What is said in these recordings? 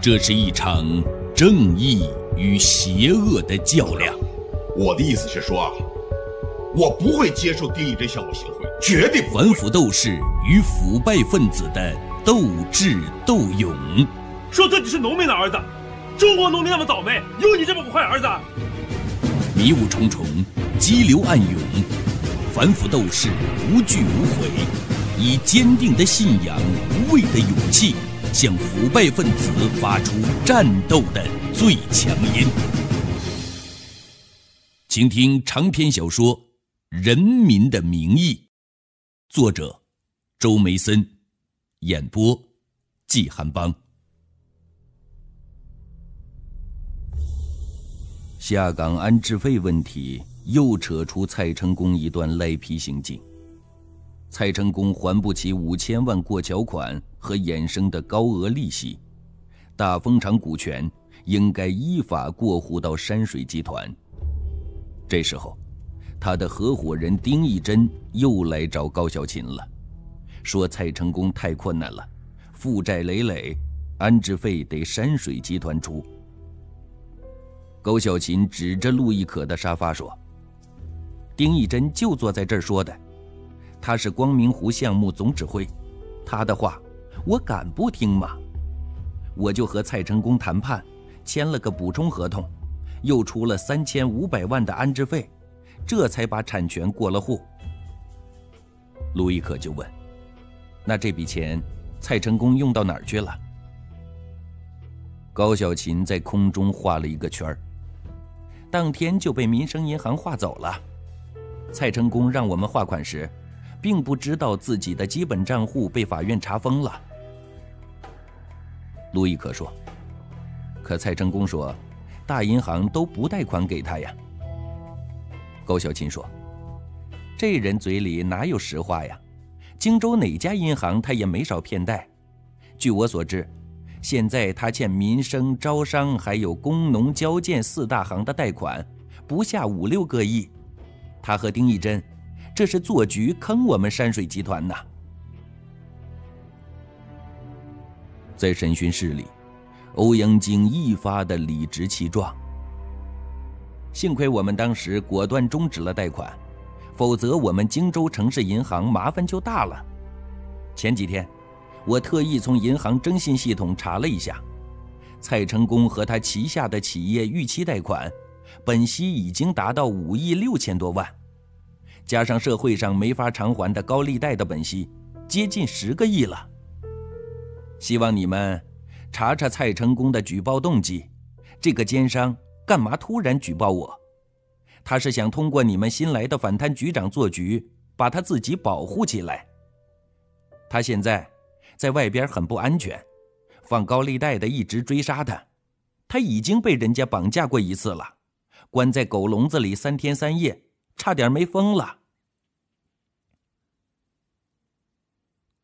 这是一场正义与邪恶的较量。我的意思是说啊，我不会接受丁义珍向我行贿，绝对不会。反腐斗士与腐败分子的斗智斗勇。说自己是农民的儿子，中国农民那么倒霉，有你这么个坏儿子？迷雾重重，激流暗涌，反腐斗士无惧无悔，以坚定的信仰、无畏的勇气，向腐败分子发出战斗的最强音。请听长篇小说《人民的名义》，作者周梅森，演播季寒邦。下岗安置费问题又扯出蔡成功一段赖皮行径。蔡成功还不起五千万过桥款和衍生的高额利息，大蜂场股权应该依法过户到山水集团。这时候，他的合伙人丁义珍又来找高小琴了，说蔡成功太困难了，负债累累，安置费得山水集团出。高小琴指着陆亦可的沙发说：“丁义珍就坐在这儿说的，他是光明湖项目总指挥，他的话我敢不听吗？我就和蔡成功谈判，签了个补充合同，又出了三千五百万的安置费，这才把产权过了户。”陆亦可就问：“那这笔钱，蔡成功用到哪儿去了？”高小琴在空中画了一个圈儿。当天就被民生银行划走了。蔡成功让我们划款时，并不知道自己的基本账户被法院查封了。陆亦可说：“可蔡成功说，大银行都不贷款给他呀。”高小琴说：“这人嘴里哪有实话呀？荆州哪家银行他也没少骗贷。据我所知。”现在他欠民生、招商还有工农交建四大行的贷款，不下五六个亿。他和丁义珍，这是做局坑我们山水集团呐！在审讯室里，欧阳菁一发的理直气壮。幸亏我们当时果断终止了贷款，否则我们荆州城市银行麻烦就大了。前几天。我特意从银行征信系统查了一下，蔡成功和他旗下的企业逾期贷款，本息已经达到五亿六千多万，加上社会上没法偿还的高利贷的本息，接近十个亿了。希望你们查查蔡成功的举报动机，这个奸商干嘛突然举报我？他是想通过你们新来的反贪局长做局，把他自己保护起来。他现在。在外边很不安全，放高利贷的一直追杀他，他已经被人家绑架过一次了，关在狗笼子里三天三夜，差点没疯了。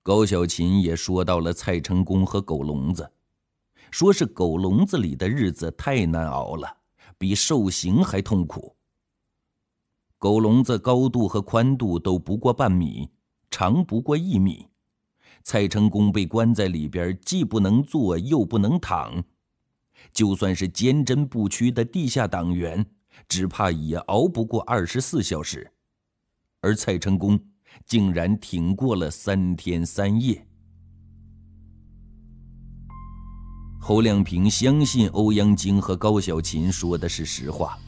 高小琴也说到了蔡成功和狗笼子，说是狗笼子里的日子太难熬了，比受刑还痛苦。狗笼子高度和宽度都不过半米，长不过一米。蔡成功被关在里边，既不能坐，又不能躺，就算是坚贞不屈的地下党员，只怕也熬不过二十四小时。而蔡成功竟然挺过了三天三夜。侯亮平相信欧阳菁和高小琴说的是实话，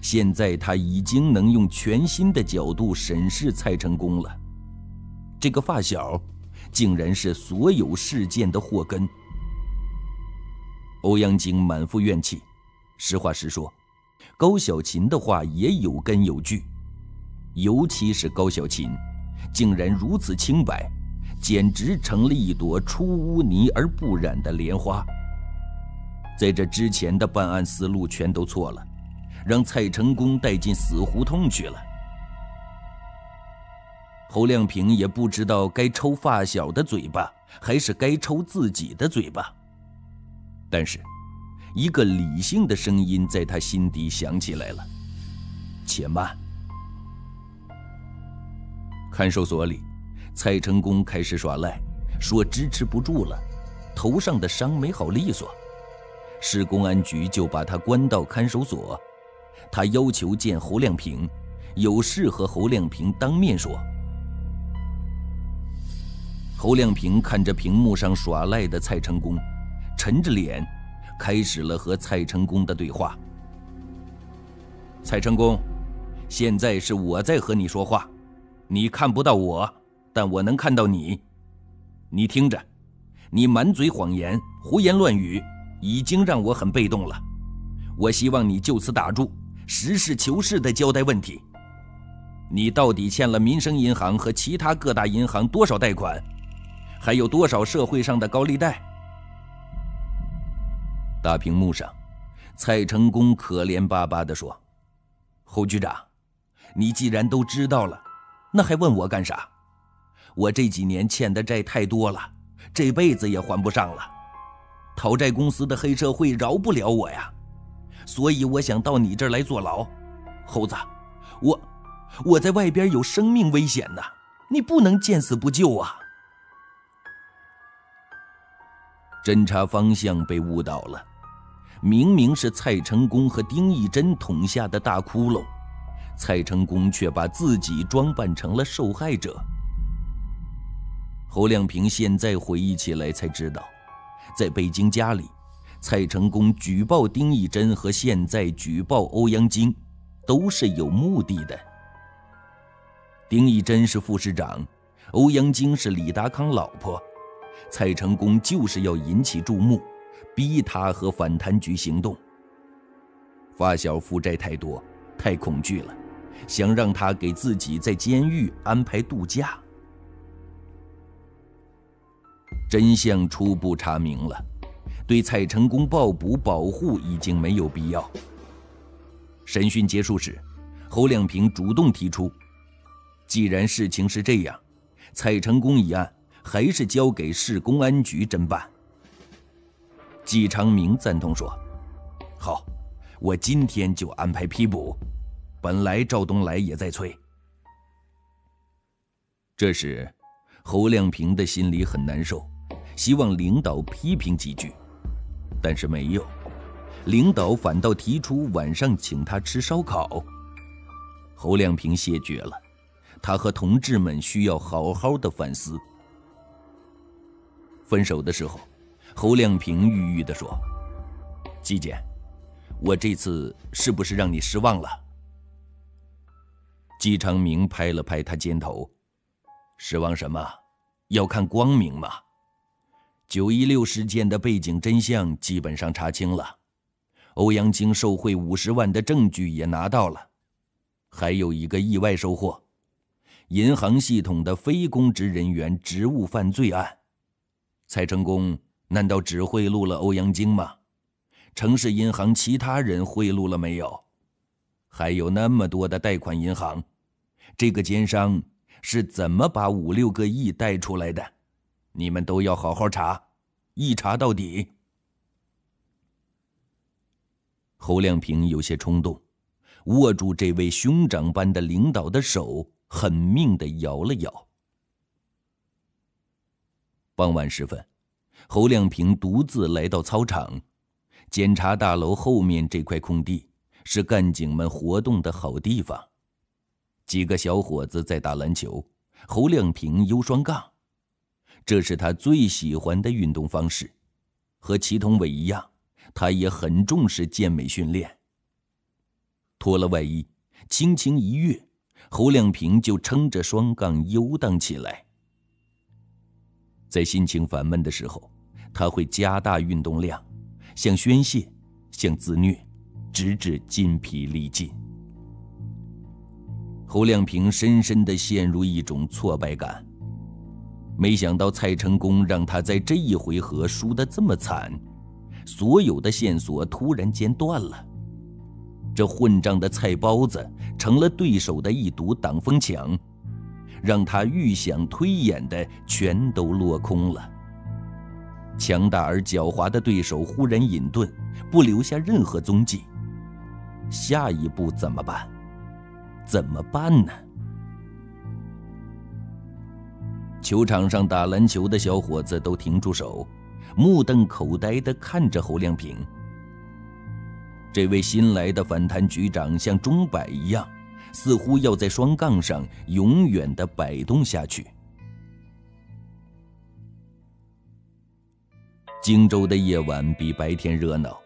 现在他已经能用全新的角度审视蔡成功了。这个发小。竟然是所有事件的祸根。欧阳菁满腹怨气，实话实说，高小琴的话也有根有据，尤其是高小琴，竟然如此清白，简直成了一朵出污泥而不染的莲花。在这之前的办案思路全都错了，让蔡成功带进死胡同去了。侯亮平也不知道该抽发小的嘴巴，还是该抽自己的嘴巴。但是，一个理性的声音在他心底响起来了：“且慢。”看守所里，蔡成功开始耍赖，说支持不住了，头上的伤没好利索，市公安局就把他关到看守所。他要求见侯亮平，有事和侯亮平当面说。侯亮平看着屏幕上耍赖的蔡成功，沉着脸，开始了和蔡成功的对话。蔡成功，现在是我在和你说话，你看不到我，但我能看到你。你听着，你满嘴谎言、胡言乱语，已经让我很被动了。我希望你就此打住，实事求是地交代问题。你到底欠了民生银行和其他各大银行多少贷款？还有多少社会上的高利贷？大屏幕上，蔡成功可怜巴巴地说：“侯局长，你既然都知道了，那还问我干啥？我这几年欠的债太多了，这辈子也还不上了。讨债公司的黑社会饶不了我呀，所以我想到你这儿来坐牢。猴子，我我在外边有生命危险呢，你不能见死不救啊！”侦查方向被误导了，明明是蔡成功和丁义珍捅下的大窟窿，蔡成功却把自己装扮成了受害者。侯亮平现在回忆起来才知道，在北京家里，蔡成功举报丁义珍和现在举报欧阳菁，都是有目的的。丁义珍是副市长，欧阳菁是李达康老婆。蔡成功就是要引起注目，逼他和反贪局行动。发小负债太多，太恐惧了，想让他给自己在监狱安排度假。真相初步查明了，对蔡成功报捕保护已经没有必要。审讯结束时，侯亮平主动提出，既然事情是这样，蔡成功一案。还是交给市公安局侦办。季长明赞同说：“好，我今天就安排批捕。本来赵东来也在催。”这时，侯亮平的心里很难受，希望领导批评几句，但是没有，领导反倒提出晚上请他吃烧烤。侯亮平谢绝了，他和同志们需要好好的反思。分手的时候，侯亮平郁郁地说：“季姐，我这次是不是让你失望了？”季昌明拍了拍他肩头：“失望什么？要看光明嘛。九一六事件的背景真相基本上查清了，欧阳菁受贿五十万的证据也拿到了，还有一个意外收获：银行系统的非公职人员职务犯罪案。”蔡成功难道只贿赂了欧阳菁吗？城市银行其他人贿赂了没有？还有那么多的贷款银行，这个奸商是怎么把五六个亿贷出来的？你们都要好好查，一查到底。侯亮平有些冲动，握住这位兄长般的领导的手，狠命的摇了摇。傍晚时分，侯亮平独自来到操场，检查大楼后面这块空地是干警们活动的好地方。几个小伙子在打篮球，侯亮平悠双杠，这是他最喜欢的运动方式。和祁同伟一样，他也很重视健美训练。脱了外衣，轻轻一跃，侯亮平就撑着双杠游荡起来。在心情烦闷的时候，他会加大运动量，像宣泄，像自虐，直至筋疲力尽。侯亮平深深的陷入一种挫败感。没想到蔡成功让他在这一回合输得这么惨，所有的线索突然间断了。这混账的菜包子成了对手的一堵挡风墙。让他预想推演的全都落空了。强大而狡猾的对手忽然隐遁，不留下任何踪迹。下一步怎么办？怎么办呢？球场上打篮球的小伙子都停住手，目瞪口呆地看着侯亮平，这位新来的反贪局长像钟摆一样，似乎要在双杠上永远的摆动下去。荆州的夜晚比白天热闹，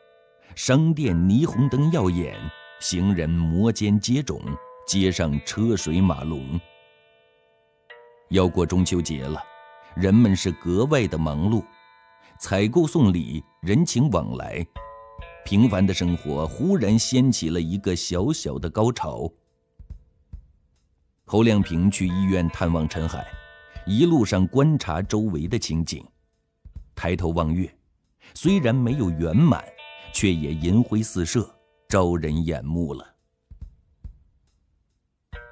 商店霓虹灯耀眼，行人摩肩接踵，街上车水马龙。要过中秋节了，人们是格外的忙碌，采购送礼，人情往来。平凡的生活忽然掀起了一个小小的高潮。侯亮平去医院探望陈海，一路上观察周围的情景，抬头望月，虽然没有圆满，却也银辉四射，招人眼目了。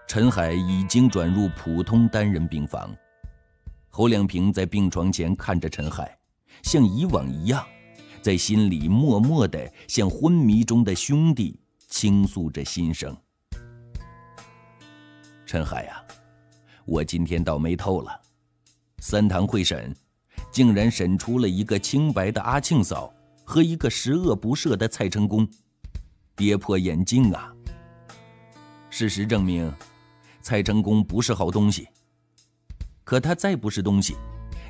陈海已经转入普通单人病房，侯亮平在病床前看着陈海，像以往一样。在心里默默地向昏迷中的兄弟倾诉着心声。陈海呀，我今天倒霉透了，三堂会审，竟然审出了一个清白的阿庆嫂和一个十恶不赦的蔡成功，跌破眼镜啊！事实证明，蔡成功不是好东西。可他再不是东西，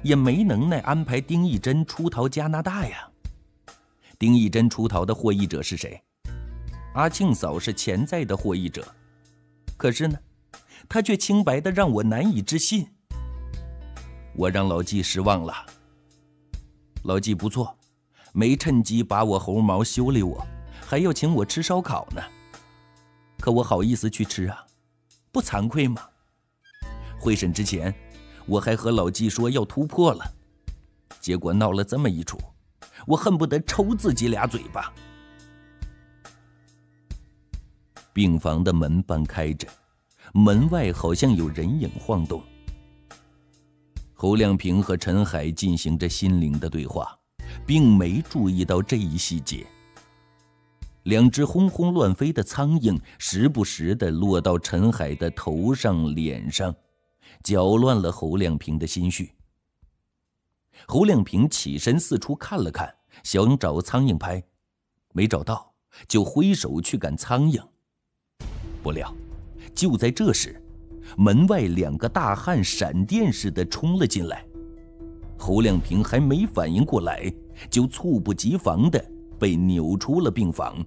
也没能耐安排丁义珍出逃加拿大呀。丁义珍出逃的获益者是谁？阿庆嫂是潜在的获益者，可是呢，他却清白的让我难以置信。我让老纪失望了。老纪不错，没趁机拔我猴毛修理我，还要请我吃烧烤呢。可我好意思去吃啊？不惭愧吗？会审之前，我还和老纪说要突破了，结果闹了这么一出。我恨不得抽自己俩嘴巴。病房的门半开着，门外好像有人影晃动。侯亮平和陈海进行着心灵的对话，并没注意到这一细节。两只轰轰乱飞的苍蝇时不时的落到陈海的头上、脸上，搅乱了侯亮平的心绪。侯亮平起身四处看了看。想找苍蝇拍，没找到，就挥手去赶苍蝇。不料，就在这时，门外两个大汉闪电似的冲了进来。侯亮平还没反应过来，就猝不及防的被扭出了病房。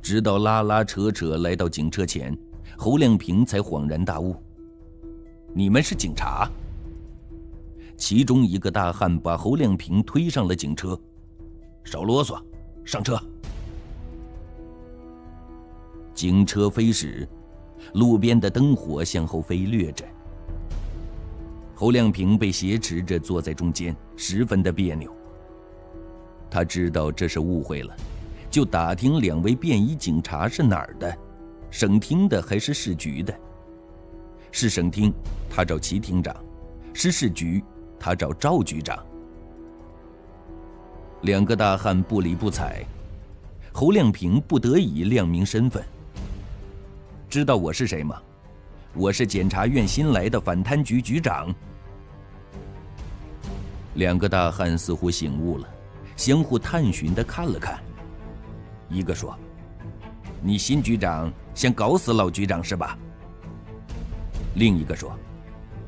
直到拉拉扯扯来到警车前，侯亮平才恍然大悟：“你们是警察。”其中一个大汉把侯亮平推上了警车，少啰嗦，上车。警车飞驶，路边的灯火向后飞掠着。侯亮平被挟持着坐在中间，十分的别扭。他知道这是误会了，就打听两位便衣警察是哪儿的，省厅的还是市局的？是省厅，他找齐厅长；是市局。他找赵局长，两个大汉不理不睬，侯亮平不得已亮明身份。知道我是谁吗？我是检察院新来的反贪局局长。两个大汉似乎醒悟了，相互探寻的看了看。一个说：“你新局长想搞死老局长是吧？”另一个说。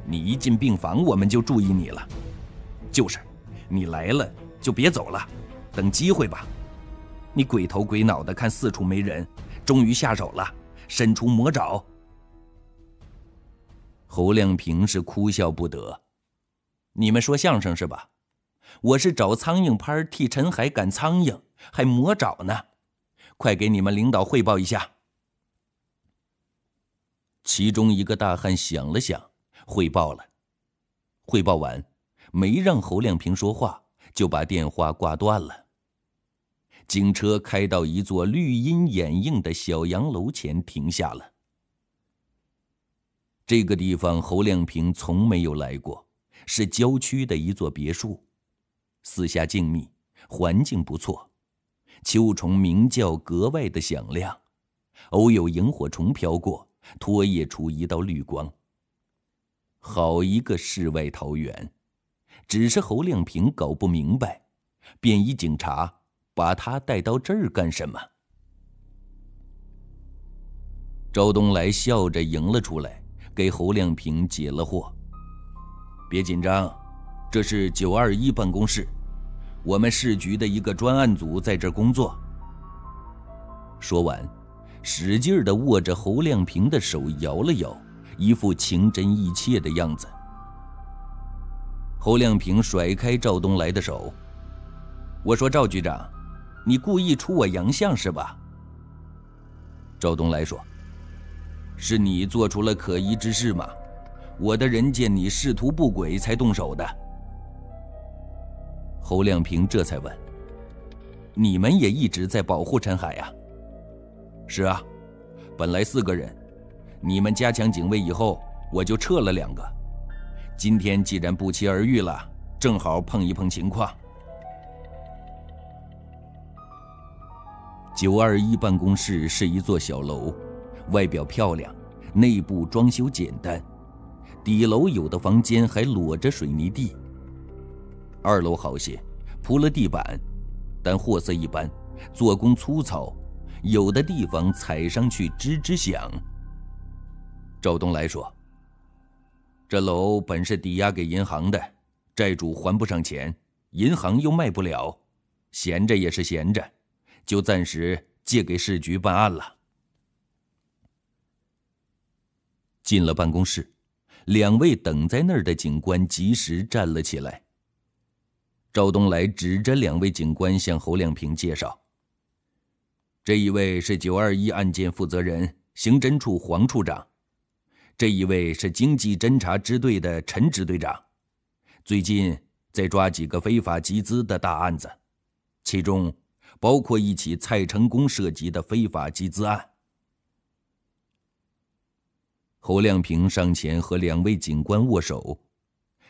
你一进病房，我们就注意你了。就是，你来了就别走了，等机会吧。你鬼头鬼脑的看四处没人，终于下手了，伸出魔爪。侯亮平是哭笑不得。你们说相声是吧？我是找苍蝇拍替陈海赶苍蝇，还魔爪呢。快给你们领导汇报一下。其中一个大汉想了想。汇报了，汇报完，没让侯亮平说话，就把电话挂断了。警车开到一座绿荫掩映的小洋楼前停下了。这个地方侯亮平从没有来过，是郊区的一座别墅，四下静谧，环境不错，秋虫鸣叫格外的响亮，偶有萤火虫飘过，拖曳出一道绿光。好一个世外桃源，只是侯亮平搞不明白，便衣警察把他带到这儿干什么？赵东来笑着迎了出来，给侯亮平解了惑。别紧张，这是九二一办公室，我们市局的一个专案组在这工作。说完，使劲的握着侯亮平的手摇了摇，一副情真意切的样子。侯亮平甩开赵东来的手，我说：“赵局长，你故意出我洋相是吧？”赵东来说：“是你做出了可疑之事吗？我的人见你仕途不轨才动手的。”侯亮平这才问：“你们也一直在保护陈海呀？”“是啊，本来四个人，你们加强警卫以后，我就撤了两个。”今天既然不期而遇了，正好碰一碰情况。九二一办公室是一座小楼，外表漂亮，内部装修简单，底楼有的房间还裸着水泥地。二楼好些，铺了地板，但货色一般，做工粗糙，有的地方踩上去吱吱响。赵东来说。这楼本是抵押给银行的，债主还不上钱，银行又卖不了，闲着也是闲着，就暂时借给市局办案了。进了办公室，两位等在那儿的警官及时站了起来。赵东来指着两位警官向侯亮平介绍：“这一位是九二一案件负责人，刑侦处黄处长。”这一位是经济侦查支队的陈支队长，最近在抓几个非法集资的大案子，其中包括一起蔡成功涉及的非法集资案。侯亮平上前和两位警官握手，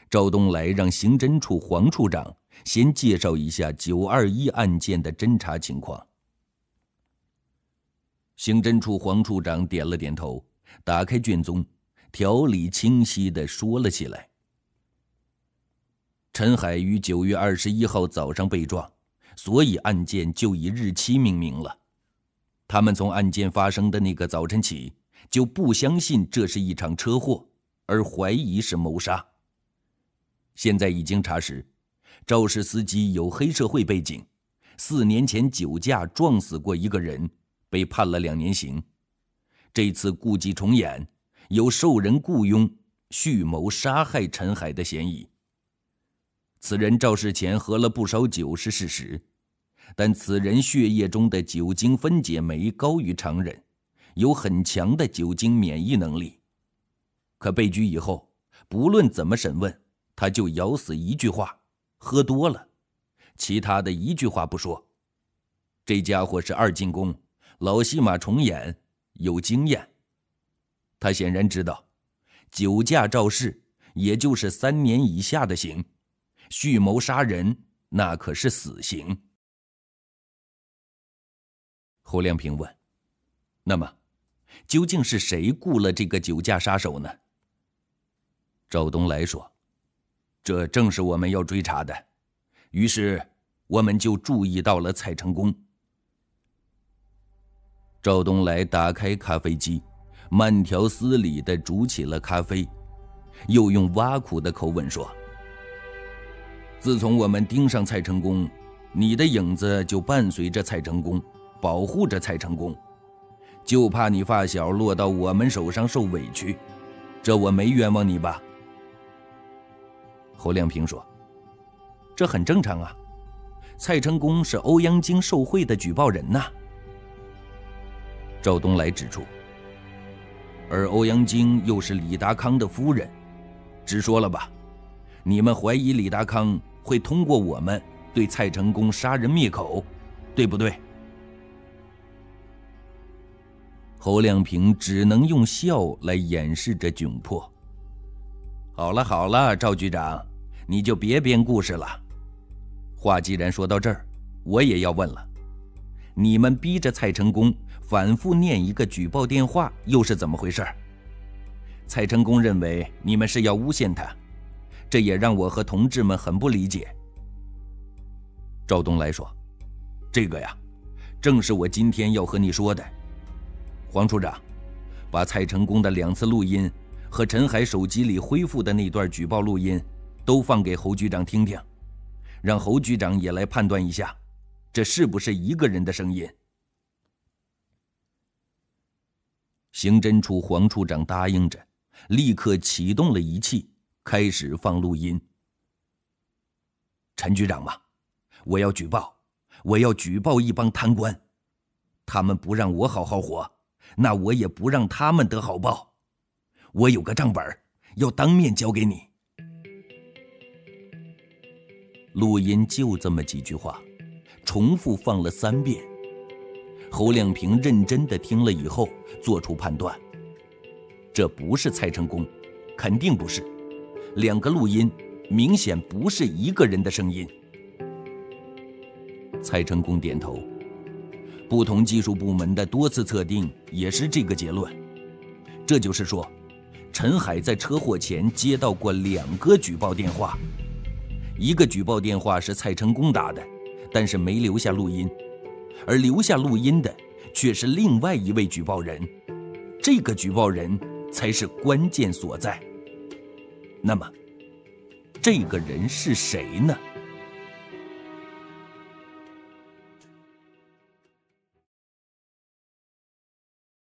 赵东来让刑侦处黄处长先介绍一下九二一案件的侦查情况。刑侦处黄处长点了点头，打开卷宗。条理清晰的说了起来。陈海于九月二十一号早上被撞，所以案件就以日期命名了。他们从案件发生的那个早晨起，就不相信这是一场车祸，而怀疑是谋杀。现在已经查实，肇事司机有黑社会背景，四年前酒驾撞死过一个人，被判了两年刑。这次故伎重演。有受人雇佣、蓄谋杀害陈海的嫌疑。此人肇事前喝了不少酒是事实，但此人血液中的酒精分解酶高于常人，有很强的酒精免疫能力。可被拘以后，不论怎么审问，他就咬死一句话：喝多了，其他的一句话不说。这家伙是二进宫，老戏码重演，有经验。他显然知道，酒驾肇事也就是三年以下的刑，蓄谋杀人那可是死刑。侯亮平问：“那么，究竟是谁雇了这个酒驾杀手呢？”赵东来说：“这正是我们要追查的。”于是，我们就注意到了蔡成功。赵东来打开咖啡机。慢条斯理地煮起了咖啡，又用挖苦的口吻说：“自从我们盯上蔡成功，你的影子就伴随着蔡成功，保护着蔡成功，就怕你发小落到我们手上受委屈。这我没冤枉你吧？”侯亮平说：“这很正常啊，蔡成功是欧阳菁受贿的举报人呐。”赵东来指出。而欧阳菁又是李达康的夫人，直说了吧，你们怀疑李达康会通过我们对蔡成功杀人灭口，对不对？侯亮平只能用笑来掩饰着窘迫。好了好了，赵局长，你就别编故事了。话既然说到这儿，我也要问了，你们逼着蔡成功。反复念一个举报电话，又是怎么回事？蔡成功认为你们是要诬陷他，这也让我和同志们很不理解。赵东来说：“这个呀，正是我今天要和你说的。黄处长，把蔡成功的两次录音和陈海手机里恢复的那段举报录音，都放给侯局长听听，让侯局长也来判断一下，这是不是一个人的声音。刑侦处黄处长答应着，立刻启动了仪器，开始放录音。陈局长嘛，我要举报，我要举报一帮贪官，他们不让我好好活，那我也不让他们得好报。我有个账本，要当面交给你。录音就这么几句话，重复放了三遍。侯亮平认真的听了以后，做出判断：这不是蔡成功，肯定不是。两个录音明显不是一个人的声音。蔡成功点头。不同技术部门的多次测定也是这个结论。这就是说，陈海在车祸前接到过两个举报电话，一个举报电话是蔡成功打的，但是没留下录音。而留下录音的却是另外一位举报人，这个举报人才是关键所在。那么，这个人是谁呢？